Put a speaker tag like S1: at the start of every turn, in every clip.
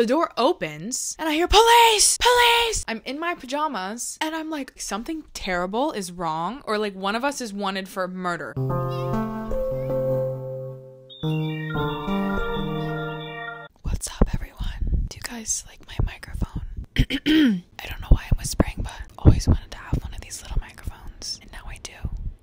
S1: The door opens and I hear police, police. I'm in my pajamas and I'm like, something terrible is wrong, or like one of us is wanted for murder. What's up, everyone? Do you guys like my microphone? I don't know why I'm whispering, but always wanted to have one of these little microphones, and now I do,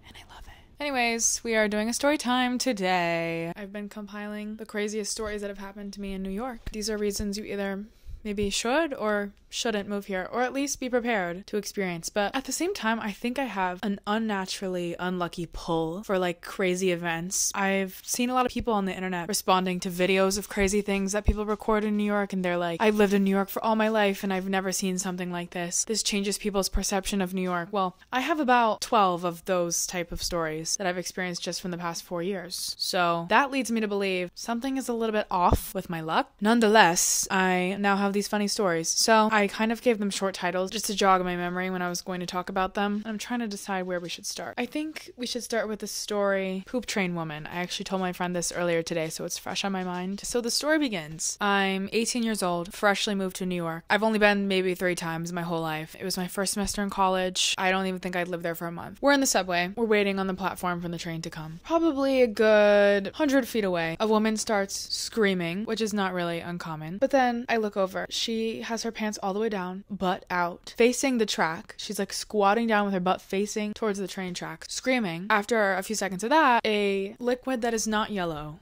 S1: and I love it. Anyways, we are doing a story time today. I've been compiling the craziest stories that have happened to me in New York. These are reasons you either maybe should or shouldn't move here, or at least be prepared to experience. But at the same time, I think I have an unnaturally unlucky pull for like crazy events. I've seen a lot of people on the internet responding to videos of crazy things that people record in New York, and they're like, I've lived in New York for all my life and I've never seen something like this. This changes people's perception of New York. Well, I have about 12 of those type of stories that I've experienced just from the past four years. So that leads me to believe something is a little bit off with my luck. Nonetheless, I now have these funny stories. So I kind of gave them short titles just to jog my memory when I was going to talk about them. I'm trying to decide where we should start. I think we should start with the story Poop Train Woman. I actually told my friend this earlier today, so it's fresh on my mind. So the story begins. I'm 18 years old, freshly moved to New York. I've only been maybe three times my whole life. It was my first semester in college. I don't even think I'd lived there for a month. We're in the subway. We're waiting on the platform for the train to come. Probably a good 100 feet away, a woman starts screaming, which is not really uncommon. But then I look over. She has her pants all the way down, butt out, facing the track. She's like squatting down with her butt facing towards the train tracks, screaming. After a few seconds of that, a liquid that is not yellow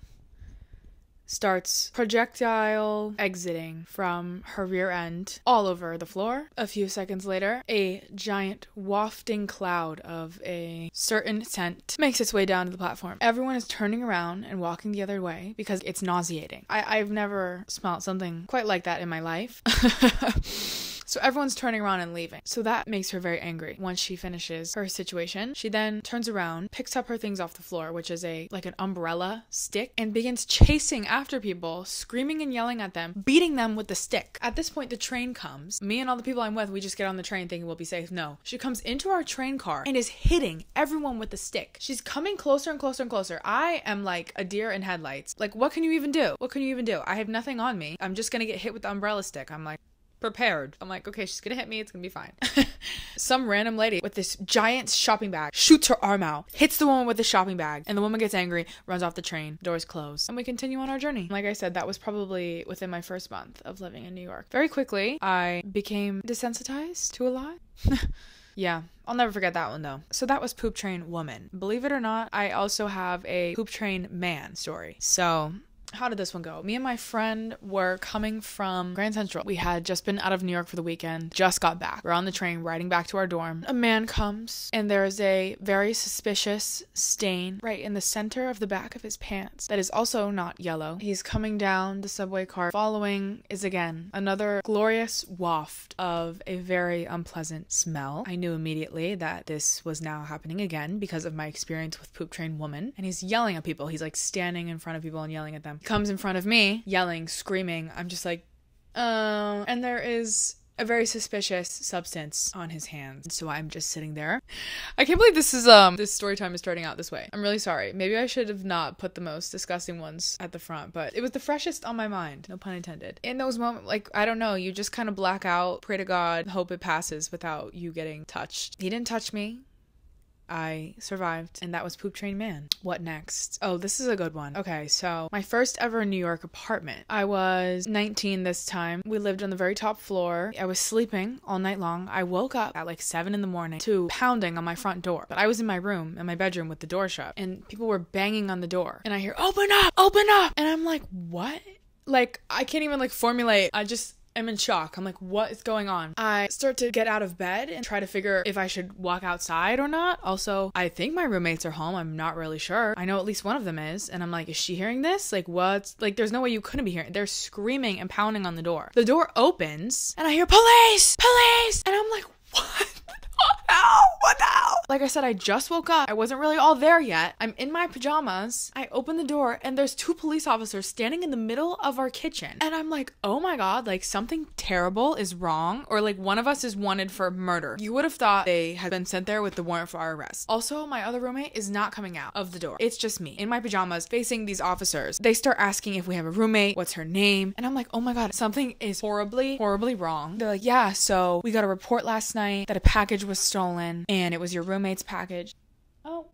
S1: starts projectile exiting from her rear end all over the floor. A few seconds later, a giant wafting cloud of a certain scent makes its way down to the platform. Everyone is turning around and walking the other way because it's nauseating. I- I've never smelled something quite like that in my life. So everyone's turning around and leaving. So that makes her very angry. Once she finishes her situation, she then turns around, picks up her things off the floor, which is a like an umbrella stick, and begins chasing after people, screaming and yelling at them, beating them with the stick. At this point, the train comes. Me and all the people I'm with, we just get on the train thinking we'll be safe. No. She comes into our train car and is hitting everyone with the stick. She's coming closer and closer and closer. I am like a deer in headlights. Like, what can you even do? What can you even do? I have nothing on me. I'm just gonna get hit with the umbrella stick. I'm like, prepared. I'm like, okay, she's gonna hit me. It's gonna be fine. Some random lady with this giant shopping bag shoots her arm out, hits the woman with the shopping bag, and the woman gets angry, runs off the train, doors close, and we continue on our journey. Like I said, that was probably within my first month of living in New York. Very quickly, I became desensitized to a lot. Yeah, I'll never forget that one though. So that was Poop Train Woman. Believe it or not, I also have a Poop Train Man story. So how did this one go? Me and my friend were coming from Grand Central. We had just been out of New York for the weekend, just got back. We're on the train riding back to our dorm. A man comes, and there is a very suspicious stain right in the center of the back of his pants that is also not yellow. He's coming down the subway car. Following is again another glorious waft of a very unpleasant smell. I knew immediately that this was now happening again because of my experience with Poop Train Woman. And he's yelling at people. He's like standing in front of people and yelling at them comes in front of me, yelling, screaming. I'm just like, um, and there is a very suspicious substance on his hands. So I'm just sitting there. I can't believe this is um this story time is starting out this way. I'm really sorry. Maybe I should have not put the most disgusting ones at the front, but it was the freshest on my mind. No pun intended. In those moments, like I don't know, you just kind of black out, pray to God, hope it passes without you getting touched. He didn't touch me. I survived, and that was Poop Train Man. What next? Oh, this is a good one. Okay, so my first ever New York apartment. I was 19 this time. We lived on the very top floor. I was sleeping all night long. I woke up at like 7 in the morning to pounding on my front door. But I was in my room, in my bedroom with the door shut, and people were banging on the door. And I hear, open up, open up. And I'm like, what? Like, I can't even like formulate. I just am in shock. I'm like, what is going on? I start to get out of bed and try to figure if I should walk outside or not. Also, I think my roommates are home. I'm not really sure. I know at least one of them is. And I'm like, is she hearing this? Like, what's like, there's no way you couldn't be hearing. They're screaming and pounding on the door. The door opens and I hear police, police. And I'm like, what? Oh, no, what the hell? Like I said, I just woke up. I wasn't really all there yet. I'm in my pajamas. I open the door and there's two police officers standing in the middle of our kitchen. And I'm like, oh my God, like something terrible is wrong. Or like one of us is wanted for murder. You would have thought they had been sent there with the warrant for our arrest. Also, my other roommate is not coming out of the door. It's just me in my pajamas facing these officers. They start asking if we have a roommate, what's her name. And I'm like, oh my God, something is horribly, horribly wrong. They're like, yeah, so we got a report last night that a package was stolen and it was your roommate's package. Oh.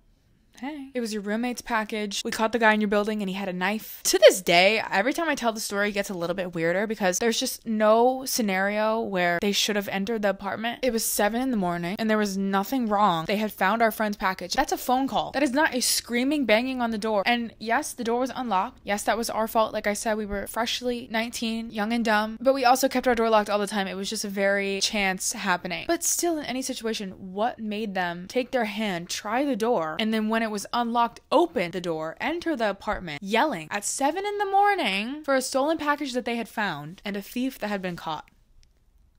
S1: Hey. It was your roommate's package. We caught the guy in your building and he had a knife. To this day, every time I tell the story, it gets a little bit weirder because there's just no scenario where they should have entered the apartment. It was seven in the morning and there was nothing wrong. They had found our friend's package. That's a phone call. That is not a screaming banging on the door. And yes, the door was unlocked. Yes, that was our fault. Like I said, we were freshly 19, young and dumb, but we also kept our door locked all the time. It was just a very chance happening. But still, in any situation, what made them take their hand, try the door, and then when it was unlocked, open the door, enter the apartment, yelling at 7 in the morning for a stolen package that they had found and a thief that had been caught.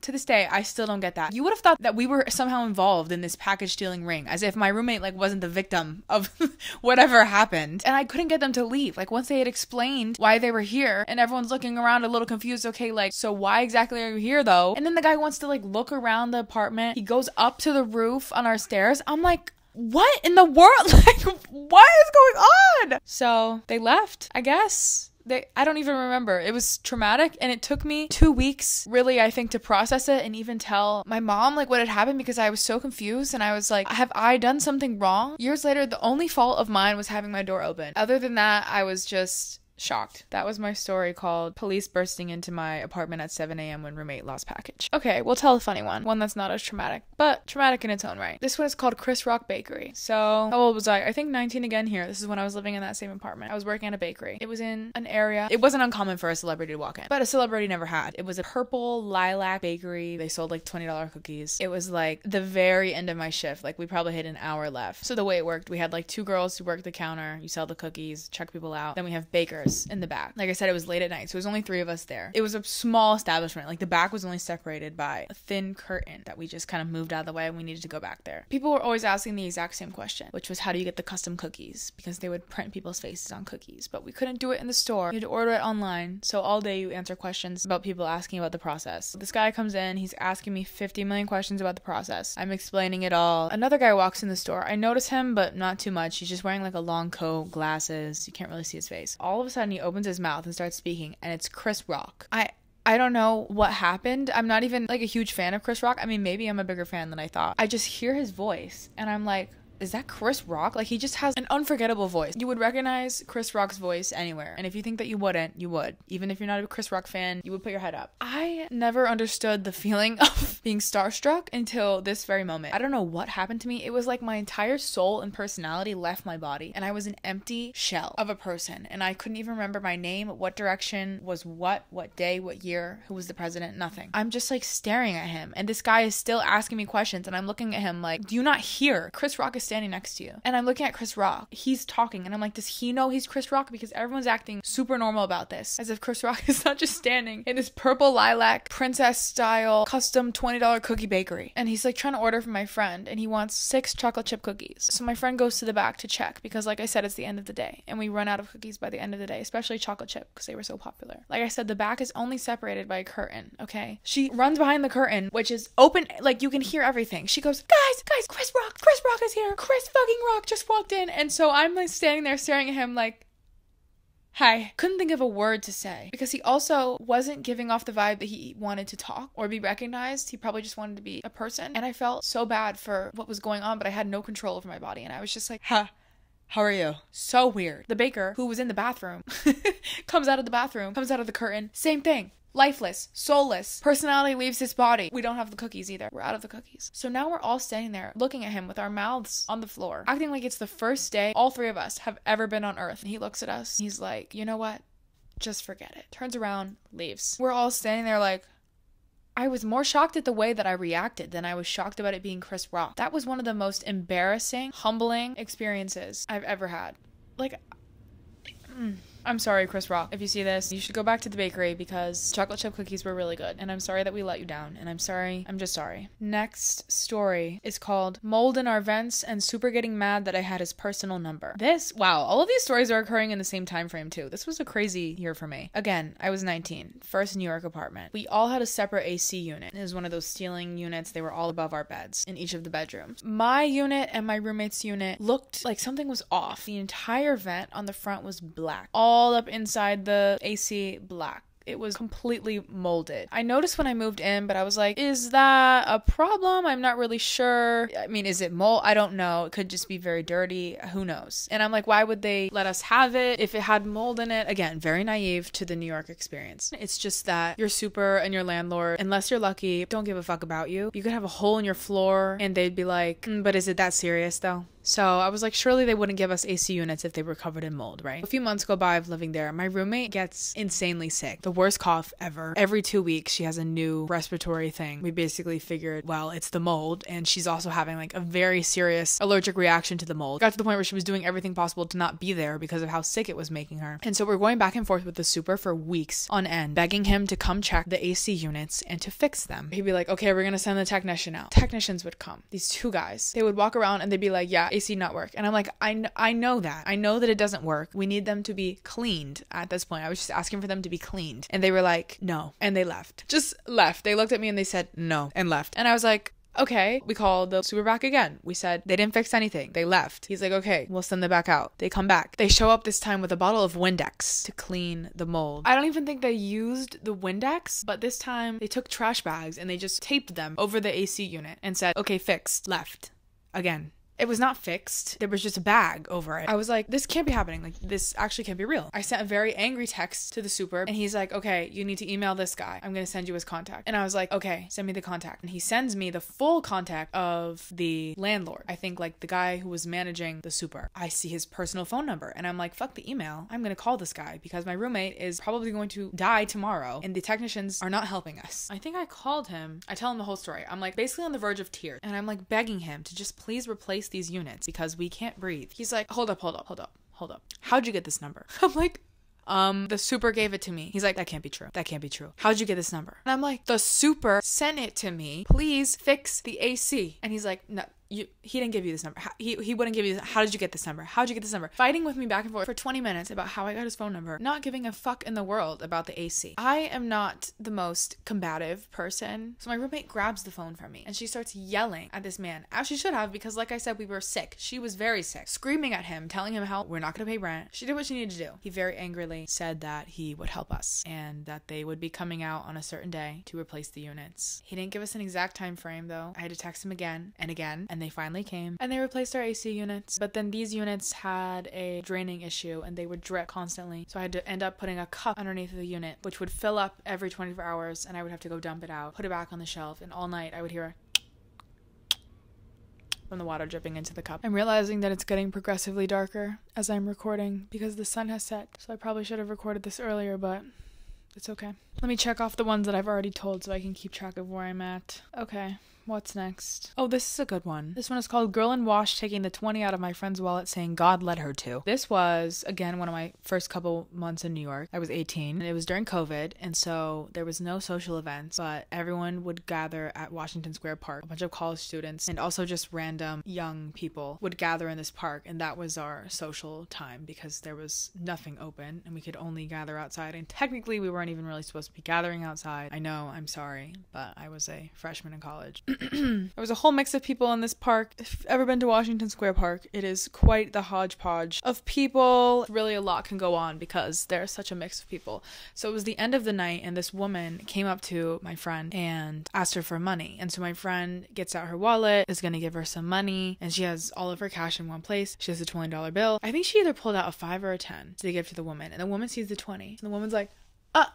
S1: To this day, I still don't get that. You would have thought that we were somehow involved in this package stealing ring, as if my roommate like wasn't the victim of whatever happened. And I couldn't get them to leave. Like once they had explained why they were here, and everyone's looking around a little confused. Okay, like so why exactly are you here though? And then the guy wants to like look around the apartment. He goes up to the roof on our stairs. I'm like, what in the world? Like, what is going on? So they left, I guess. They, I don't even remember. It was traumatic and it took me two weeks, really, I think, to process it and even tell my mom like what had happened because I was so confused and I was like, have I done something wrong? Years later, the only fault of mine was having my door open. Other than that, I was just shocked. That was my story called Police Bursting into My Apartment at 7 a.m. when Roommate Lost Package. Okay, we'll tell a funny one. One that's not as traumatic, but traumatic in its own right. This one is called Chris Rock Bakery. So, how old was I? I think 19 again here. This is when I was living in that same apartment. I was working at a bakery. It was in an area. It wasn't uncommon for a celebrity to walk in, but a celebrity never had. It was a purple lilac bakery. They sold like $20 cookies. It was like the very end of my shift. Like, we probably had an hour left. So, the way it worked, we had like two girls who worked the counter. You sell the cookies, check people out. Then we have bakers in the back. Like I said, it was late at night, so it was only three of us there. It was a small establishment. Like the back was only separated by a thin curtain that we just kind of moved out of the way and we needed to go back there. People were always asking the exact same question, which was how do you get the custom cookies? Because they would print people's faces on cookies, but we couldn't do it in the store. You had to order it online. So all day you answer questions about people asking about the process. This guy comes in, he's asking me 50 million questions about the process. I'm explaining it all. Another guy walks in the store. I notice him, but not too much. He's just wearing like a long coat, glasses. You can't really see his face. All of a sudden he opens his mouth and starts speaking, and it's Chris Rock. I I don't know what happened. I'm not even like a huge fan of Chris Rock. I mean, maybe I'm a bigger fan than I thought. I just hear his voice and I'm like, is that Chris Rock? Like he just has an unforgettable voice. You would recognize Chris Rock's voice anywhere. And if you think that you wouldn't, you would. Even if you're not a Chris Rock fan, you would put your head up. I never understood the feeling of being starstruck until this very moment. I don't know what happened to me. It was like my entire soul and personality left my body and I was an empty shell of a person and I couldn't even remember my name, what direction was what, what day, what year, who was the president, nothing. I'm just like staring at him and this guy is still asking me questions and I'm looking at him like, "Do you not hear? Chris Rock is standing next to you. And I'm looking at Chris Rock. He's talking, and I'm like, does he know he's Chris Rock? Because everyone's acting super normal about this, as if Chris Rock is not just standing in this purple lilac princess style custom $20 cookie bakery. And he's like trying to order from my friend, and he wants six chocolate chip cookies. So my friend goes to the back to check because, like I said, it's the end of the day, and we run out of cookies by the end of the day, especially chocolate chip because they were so popular. Like I said, the back is only separated by a curtain. Okay, she runs behind the curtain, which is open, like you can hear everything. She goes, guys, guys, Chris Rock, Chris Rock is here. Chris fucking Rock just walked in. And so I'm like standing there staring at him like, Hi. Couldn't think of a word to say because he also wasn't giving off the vibe that he wanted to talk or be recognized. He probably just wanted to be a person. And I felt so bad for what was going on, but I had no control over my body. And I was just like, ha. How are you? So weird. The baker, who was in the bathroom, comes out of the bathroom, comes out of the curtain. Same thing lifeless, soulless. Personality leaves his body. We don't have the cookies either. We're out of the cookies. So now we're all standing there looking at him with our mouths on the floor, acting like it's the first day all three of us have ever been on Earth. And he looks at us. He's like, you know what? Just forget it. Turns around, leaves. We're all standing there like, I was more shocked at the way that I reacted than I was shocked about it being Chris Rock. That was one of the most embarrassing, humbling experiences I've ever had. Like, mm I'm sorry, Chris Rock. If you see this, you should go back to the bakery because chocolate chip cookies were really good. And I'm sorry that we let you down. And I'm sorry. I'm just sorry. Next story is called Mold in Our Vents and Super Getting Mad That I Had His Personal Number. This, wow, all of these stories are occurring in the same time frame too. This was a crazy year for me. Again, I was 19, first New York apartment. We all had a separate AC unit. It was one of those ceiling units. They were all above our beds in each of the bedrooms. My unit and my roommate's unit looked like something was off. The entire vent on the front was black. All up inside the AC, black it was completely molded. I noticed when I moved in, but I was like, is that a problem? I'm not really sure. I mean, is it mold? I don't know. It could just be very dirty. Who knows? And I'm like, why would they let us have it if it had mold in it? Again, very naive to the New York experience. It's just that your super and your landlord, unless you're lucky, don't give a fuck about you. You could have a hole in your floor and they'd be like, mm, but is it that serious though? So I was like, surely they wouldn't give us AC units if they were covered in mold, right? A few months go by of living there. My roommate gets insanely sick. The worst cough ever. Every two weeks, she has a new respiratory thing. We basically figured, well, it's the mold. And she's also having like a very serious allergic reaction to the mold. Got to the point where she was doing everything possible to not be there because of how sick it was making her. And so we're going back and forth with the super for weeks on end, begging him to come check the AC units and to fix them. He'd be like, okay, we're going to send the technician out. Technicians would come. These two guys, they would walk around and they'd be like, yeah, AC not work. And I'm like, I, kn- I know that. I know that it doesn't work. We need them to be cleaned at this point. I was just asking for them to be cleaned. And they were like, no. And they left. Just left. They looked at me and they said, no, and left. And I was like, Okay, we called the super back again. We said they didn't fix anything. They left. He's like, okay, we'll send them back out. They come back. They show up this time with a bottle of Windex to clean the mold. I don't even think they used the Windex, but this time they took trash bags and they just taped them over the AC unit and said, okay, fixed. Left. Again. It was not fixed. There was just a bag over it. I was like, this can't be happening. Like, this actually can't be real. I sent a very angry text to the super, and he's like, okay, you need to email this guy. I'm going to send you his contact. And I was like, okay, send me the contact. And he sends me the full contact of the landlord. I think, like, the guy who was managing the super. I see his personal phone number, and I'm like, fuck the email. I'm going to call this guy because my roommate is probably going to die tomorrow, and the technicians are not helping us. I think I called him. I tell him the whole story. I'm like, basically on the verge of tears, and I'm like begging him to just please replace these units because we can't breathe. He's like, hold up, hold up, hold up, hold up. How'd you get this number? I'm like, um, the super gave it to me. He's like, that can't be true. That can't be true. How'd you get this number? And I'm like, the super sent it to me. Please fix the AC. And he's like, no, you, he didn't give you this number. How, he, he wouldn't give you this. How did you get this number? How did you get this number? Fighting with me back and forth for 20 minutes about how I got his phone number, not giving a fuck in the world about the AC. I am not the most combative person. So my roommate grabs the phone from me and she starts yelling at this man, as she should have, because like I said, we were sick. She was very sick, screaming at him, telling him how we're not going to pay rent. She did what she needed to do. He very angrily said that he would help us and that they would be coming out on a certain day to replace the units. He didn't give us an exact time frame though. I had to text him again and again, and they finally came and they replaced our AC units. But then these units had a draining issue and they would drip constantly. So I had to end up putting a cup underneath the unit, which would fill up every 24 hours, and I would have to go dump it out, put it back on the shelf, and all night I would hear from the water dripping into the cup. I'm realizing that it's getting progressively darker as I'm recording because the sun has set. So I probably should have recorded this earlier, but it's okay. Let me check off the ones that I've already told so I can keep track of where I'm at. Okay. What's next? Oh, this is a good one. This one is called Girl in Wash taking the 20 out of my friend's wallet saying God led her to. This was, again, one of my first couple months in New York. I was 18 and it was during COVID. And so there was no social events, but everyone would gather at Washington Square Park. A bunch of college students and also just random young people would gather in this park. And that was our social time because there was nothing open and we could only gather outside. And technically, we weren't even really supposed to be gathering outside. I know, I'm sorry, but I was a freshman in college. there was a whole mix of people in this park. If you've ever been to Washington Square Park, it is quite the hodgepodge of people. Really, a lot can go on because there's such a mix of people. So it was the end of the night, and this woman came up to my friend and asked her for money. And so my friend gets out her wallet, is going to give her some money, and she has all of her cash in one place. She has a $20 bill. I think she either pulled out a 5 or a 10 to give to the woman. And the woman sees the 20. And the woman's like, uh,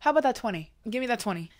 S1: how about that 20? Give me that 20.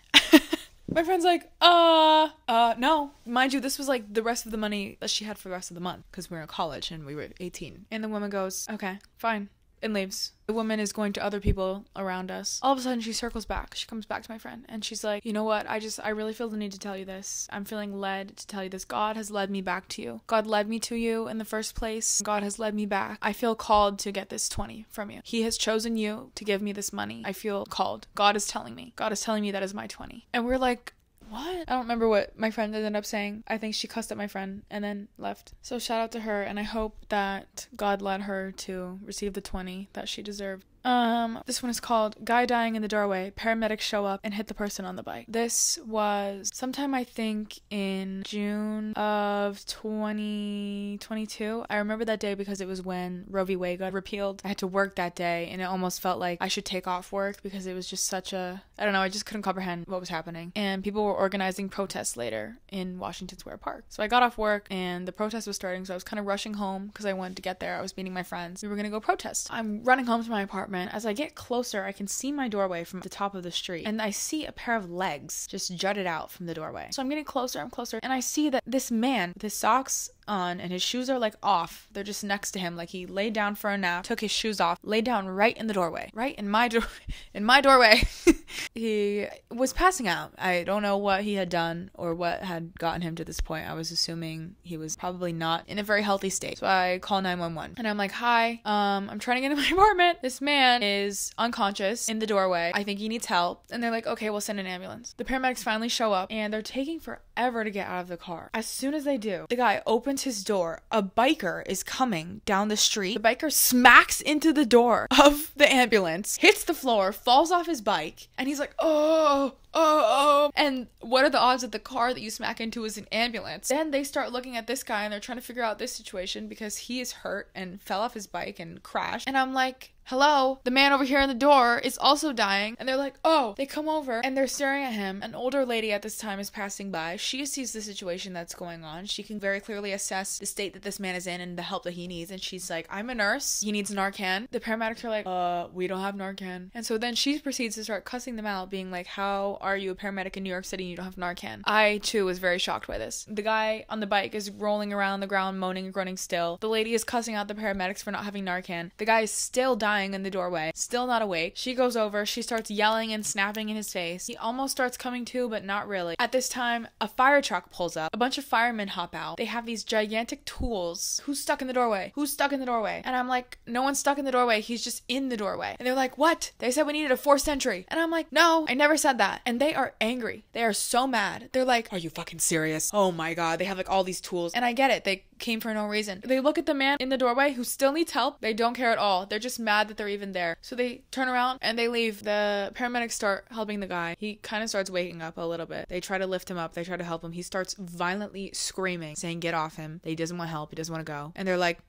S1: My friend's like, uh, uh, no. Mind you, this was like the rest of the money that she had for the rest of the month because we were in college and we were 18. And the woman goes, okay, fine. And leaves. The woman is going to other people around us. All of a sudden, she circles back. She comes back to my friend and she's like, You know what? I just, I really feel the need to tell you this. I'm feeling led to tell you this. God has led me back to you. God led me to you in the first place. God has led me back. I feel called to get this 20 from you. He has chosen you to give me this money. I feel called. God is telling me. God is telling me that is my 20. And we're like, what? I don't remember what my friend ended up saying. I think she cussed at my friend and then left. So shout out to her and I hope that God led her to receive the 20 that she deserved. Um, this one is called Guy Dying in the Doorway. Paramedics show up and hit the person on the bike. This was sometime I think in June of 2022. I remember that day because it was when Roe v. Wade got repealed. I had to work that day and it almost felt like I should take off work because it was just such a I don't know, I just couldn't comprehend what was happening. And people were organizing protests later in Washington Square Park. So I got off work and the protest was starting, so I was kind of rushing home because I wanted to get there. I was meeting my friends. We were going to go protest. I'm running home to my apartment apartment. As I get closer, I can see my doorway from the top of the street, and I see a pair of legs just jutted out from the doorway. So I'm getting closer, I'm closer, and I see that this man with his socks on and his shoes are like off. They're just next to him. Like he laid down for a nap, took his shoes off, laid down right in the doorway, right in my door, in my doorway. he was passing out. I don't know what he had done or what had gotten him to this point. I was assuming he was probably not in a very healthy state. So I call 911 and I'm like, "Hi, um, I'm trying to get into my apartment. This man is unconscious in the doorway. I think he needs help." And they're like, "Okay, we'll send an ambulance." The paramedics finally show up and they're taking forever to get out of the car. As soon as they do, the guy opens his door, a biker is coming down the street. The biker smacks into the door of the ambulance, hits the floor, falls off his bike, and he's like, oh, oh, oh. And what are the odds that the car that you smack into is an ambulance? Then they start looking at this guy and they're trying to figure out this situation because he is hurt and fell off his bike and crashed. And I'm like, hello, the man over here in the door is also dying. And they're like, oh, they come over and they're staring at him. An older lady at this time is passing by. She sees the situation that's going on. She can very clearly assess the state that this man is in and the help that he needs. And she's like, I'm a nurse. He needs Narcan. The paramedics are like, uh, we don't have Narcan. And so then she proceeds to start cussing them out, being like, how are you a paramedic in New York City and you don't have Narcan? I too was very shocked by this. The guy on the bike is rolling around the ground, moaning and groaning still. The lady is cussing out the paramedics for not having Narcan. The guy is still dying in the doorway, still not awake. She goes over, she starts yelling and snapping in his face. He almost starts coming to, but not really. At this time, a fire truck pulls up. A bunch of firemen hop out. They have these gigantic tools. Who's stuck in the doorway? Who's stuck in the doorway? And I'm like, no one's stuck in the doorway. He's just in the doorway. And they're like, what? They said we needed a forced entry. And I'm like, no, I never said that. And they are angry. They are so mad. They're like, are you fucking serious? Oh my god. They have like all these tools. And I get it. They came for no reason. They look at the man in the doorway who still needs help. They don't care at all. They're just mad that they're even there. So they turn around and they leave. The paramedics start helping the guy. He kind of starts waking up a little bit. They try to lift him up. They try to help him. He starts violently screaming, saying, Get off him. That he doesn't want help. He doesn't want to go. And they're like,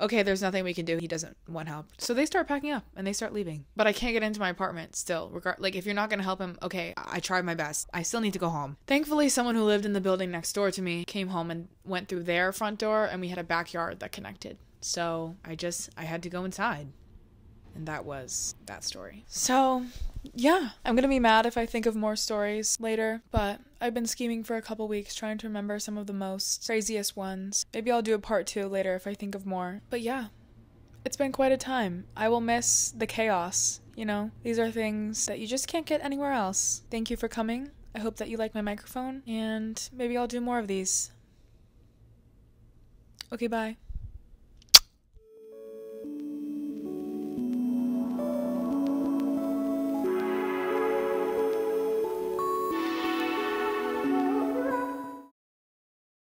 S1: okay, there's nothing we can do. He doesn't want help. So they start packing up and they start leaving. But I can't get into my apartment still. Regard like if you're not going to help him, okay, I tried my best. I still need to go home. Thankfully, someone who lived in the building next door to me came home and went through their front door and we had a backyard that connected. So I just I had to go inside. And that was that story. So, yeah, I'm gonna be mad if I think of more stories later, but I've been scheming for a couple weeks trying to remember some of the most craziest ones. Maybe I'll do a part two later if I think of more. But yeah, it's been quite a time. I will miss the chaos. You know, these are things that you just can't get anywhere else. Thank you for coming. I hope that you like my microphone, and maybe I'll do more of these. Okay, bye.